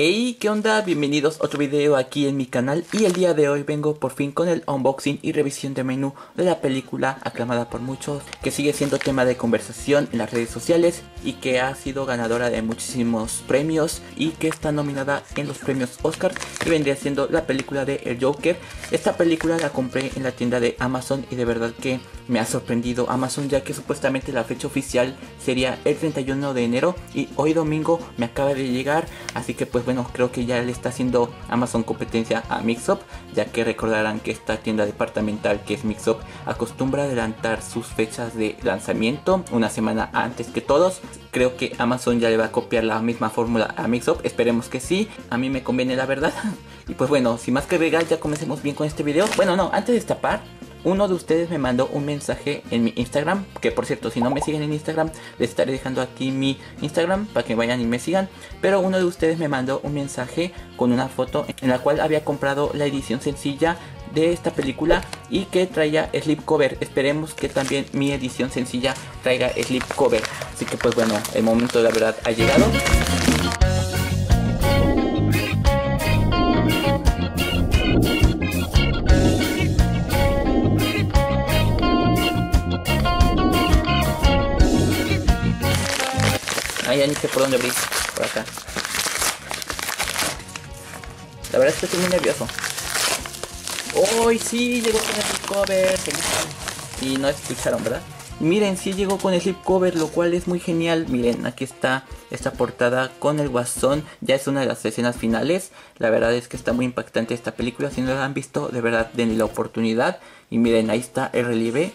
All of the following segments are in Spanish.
Hey, ¿qué onda? Bienvenidos a otro video aquí en mi canal y el día de hoy vengo por fin con el unboxing y revisión de menú de la película aclamada por muchos que sigue siendo tema de conversación en las redes sociales y que ha sido ganadora de muchísimos premios y que está nominada en los premios Oscar y vendría siendo la película de El Joker. Esta película la compré en la tienda de Amazon y de verdad que me ha sorprendido Amazon ya que supuestamente la fecha oficial sería el 31 de enero y hoy domingo me acaba de llegar así que pues bueno, creo que ya le está haciendo Amazon competencia a Mixup, ya que recordarán que esta tienda departamental que es Mixup acostumbra adelantar sus fechas de lanzamiento una semana antes que todos. Creo que Amazon ya le va a copiar la misma fórmula a Mixup, esperemos que sí, a mí me conviene la verdad. Y pues bueno, sin más que agregar, ya comencemos bien con este video. Bueno, no, antes de destapar, uno de ustedes me mandó un mensaje en mi Instagram, que por cierto, si no me siguen en Instagram, les estaré dejando aquí mi Instagram para que vayan y me sigan. Pero uno de ustedes me mandó un mensaje con una foto en la cual había comprado la edición sencilla de esta película y que traía slip cover. Esperemos que también mi edición sencilla traiga slip cover. Así que pues bueno, el momento de la verdad ha llegado. Ah, ya ni sé por dónde abrir. Por acá. La verdad es que estoy muy nervioso. ¡Uy, sí! Llegó con el slip cover. Y no escucharon, ¿verdad? Miren, sí llegó con el slip cover, lo cual es muy genial. Miren, aquí está esta portada con el guasón. Ya es una de las escenas finales. La verdad es que está muy impactante esta película. Si no la han visto, de verdad denle la oportunidad. Y miren, ahí está el relieve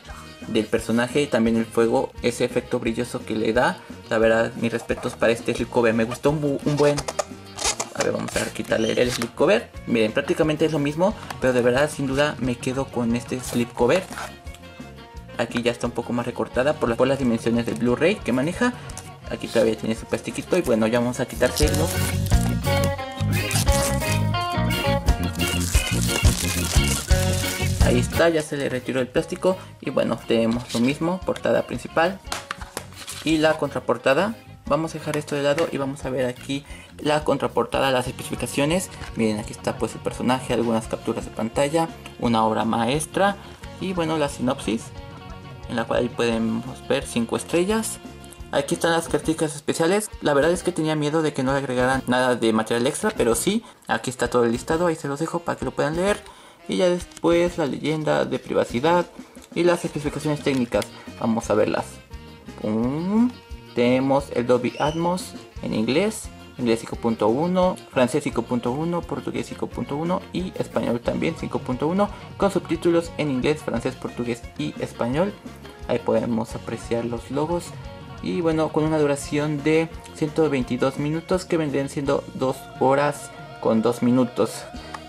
del personaje y también el fuego, ese efecto brilloso que le da. La verdad, mis respetos para este slip cover. Me gustó un, buen. A ver, vamos a quitarle el slip cover. Miren, prácticamente es lo mismo, pero de verdad, sin duda, me quedo con este slip cover. Aquí ya está un poco más recortada por, por las dimensiones del Blu-ray que maneja. Aquí todavía tiene su plastiquito y bueno, ya vamos a quitárselo. Ya se le retiró el plástico y bueno, tenemos lo mismo, portada principal y la contraportada. Vamos a dejar esto de lado y vamos a ver aquí la contraportada, las especificaciones. Miren, aquí está pues el personaje, algunas capturas de pantalla, una obra maestra y bueno, la sinopsis en la cual podemos ver 5 estrellas. Aquí están las características especiales. La verdad es que tenía miedo de que no le agregaran nada de material extra, pero sí, aquí está todo el listado, ahí se los dejo para que lo puedan leer. Y ya después la leyenda de privacidad y las especificaciones técnicas. Vamos a verlas. Tenemos el Dolby Atmos en inglés, inglés 5.1, francés 5.1, portugués 5.1 y español también 5.1 con subtítulos en inglés, francés, portugués y español. Ahí podemos apreciar los logos y bueno, con una duración de 122 minutos que vendrían siendo 2 horas con 2 minutos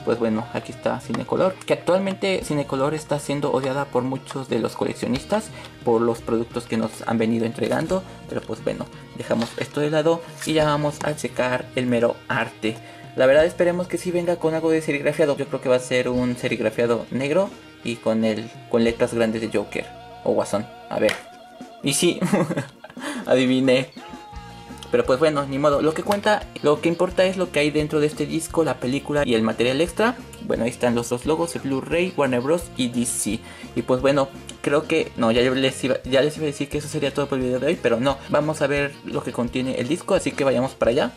pues bueno, aquí está Cinecolor, que actualmente Cinecolor está siendo odiada por muchos de los coleccionistas por los productos que nos han venido entregando, pero pues bueno, dejamos esto de lado y ya vamos a checar el mero arte. La verdad esperemos que sí venga con algo de serigrafiado, yo creo que va a ser un serigrafiado negro y con el con letras grandes de Joker o Guasón. A ver. Y sí, adiviné. Pero pues bueno, ni modo. Lo que cuenta, lo que importa es lo que hay dentro de este disco, la película y el material extra. Bueno, ahí están los dos logos, Blu-ray, Warner Bros. y DC. Y pues bueno, creo que... No, ya les, iba, ya les iba a decir que eso sería todo por el video de hoy, pero no. Vamos a ver lo que contiene el disco, así que vayamos para allá.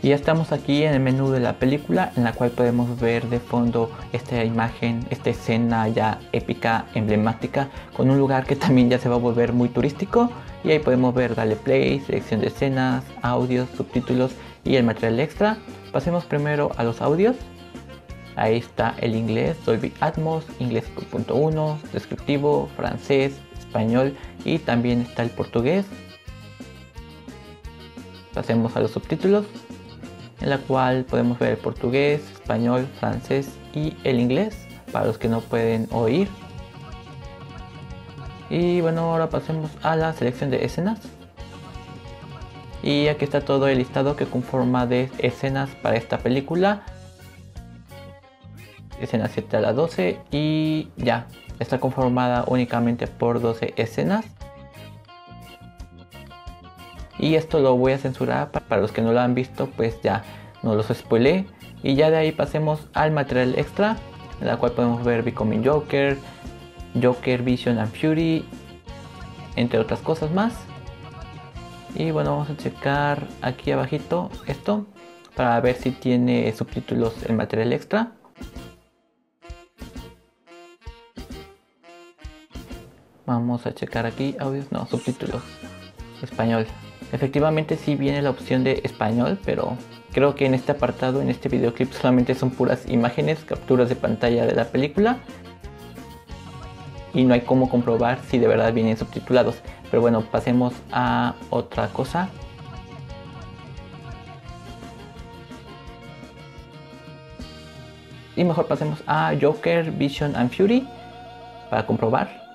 Y ya estamos aquí en el menú de la película en la cual podemos ver de fondo esta imagen, esta escena ya épica, emblemática, con un lugar que también ya se va a volver muy turístico. Y ahí podemos ver Dale Play, selección de escenas, audios, subtítulos y el material extra. Pasemos primero a los audios. Ahí está el inglés, Dolby Atmos, inglés 5.1, descriptivo, francés, español y también está el portugués. Pasemos a los subtítulos en la cual podemos ver el portugués, español, francés y el inglés para los que no pueden oír. Y bueno, ahora pasemos a la selección de escenas. Y aquí está todo el listado que conforma de escenas para esta película. Escena 7 a la 12 y ya, está conformada únicamente por 12 escenas. Y esto lo voy a censurar para los que no lo han visto, pues ya no los spoilé. Y ya de ahí pasemos al material extra, en la cual podemos ver Becoming Joker, Joker Vision and Fury, entre otras cosas más. Y bueno, vamos a checar aquí abajito esto para ver si tiene subtítulos en material extra. Vamos a checar aquí audios, no, subtítulos. Español. Efectivamente sí viene la opción de español, pero creo que en este apartado, en este videoclip solamente son puras imágenes, capturas de pantalla de la película. Y no hay cómo comprobar si de verdad vienen subtitulados. Pero bueno, pasemos a otra cosa. Y mejor pasemos a Joker, Vision and Fury para comprobar.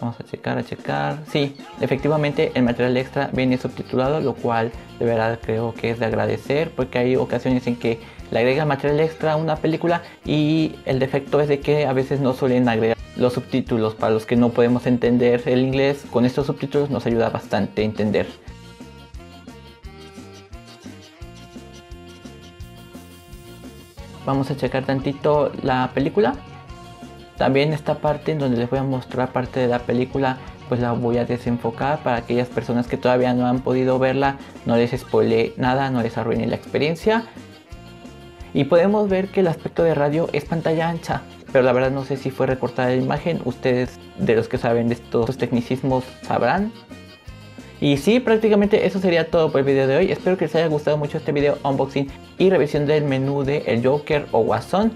Vamos a checar, a checar. Sí, efectivamente el material extra viene subtitulado, lo cual de verdad creo que es de agradecer porque hay ocasiones en que le agrega material extra a una película y el defecto es de que a veces no suelen agregar los subtítulos para los que no podemos entender el inglés. Con estos subtítulos nos ayuda bastante a entender. Vamos a checar tantito la película. También esta parte en donde les voy a mostrar parte de la película, pues la voy a desenfocar para aquellas personas que todavía no han podido verla, no les spoile nada, no les arruine la experiencia. Y podemos ver que el aspecto de radio es pantalla ancha, pero la verdad no sé si fue recortada la imagen, ustedes de los que saben de estos tecnicismos sabrán. Y sí, prácticamente eso sería todo por el video de hoy. Espero que les haya gustado mucho este video unboxing y revisión del menú de El Joker o Guasón.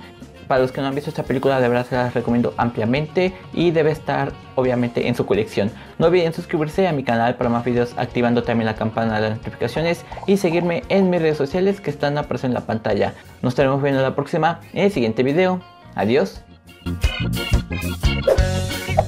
Para los que no han visto esta película, de verdad se las recomiendo ampliamente y debe estar obviamente en su colección. No olviden suscribirse a mi canal para más videos activando también la campana de las notificaciones y seguirme en mis redes sociales que están apareciendo en la pantalla. Nos estaremos viendo la próxima en el siguiente video. Adiós. Thank you.